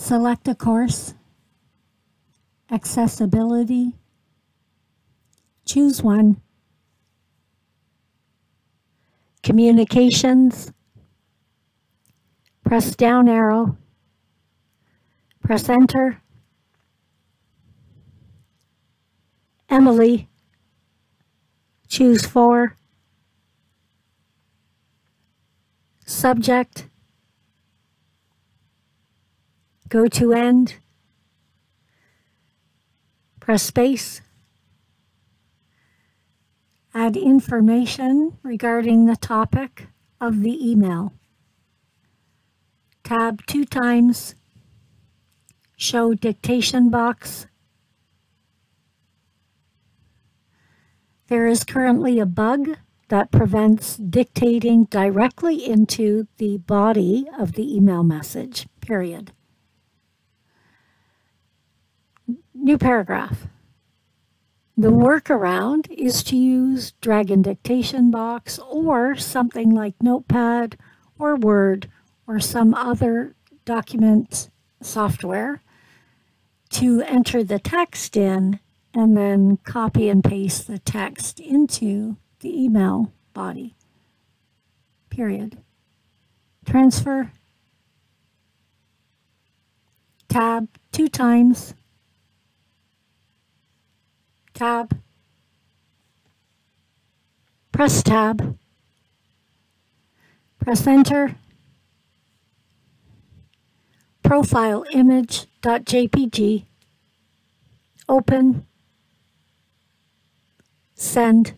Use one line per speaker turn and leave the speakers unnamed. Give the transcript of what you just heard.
Select a course. Accessibility. Choose one. Communications. Press down arrow. Press enter. Emily. Choose four. Subject. Go to end. Press space. Add information regarding the topic of the email. Tab two times. Show dictation box. There is currently a bug that prevents dictating directly into the body of the email message, period. New paragraph. The workaround is to use Dragon Dictation Box or something like Notepad or Word or some other document software to enter the text in and then copy and paste the text into the email body. Period. Transfer. Tab two times. Tab. Press tab. Press enter. Profile image.jpg. Open send,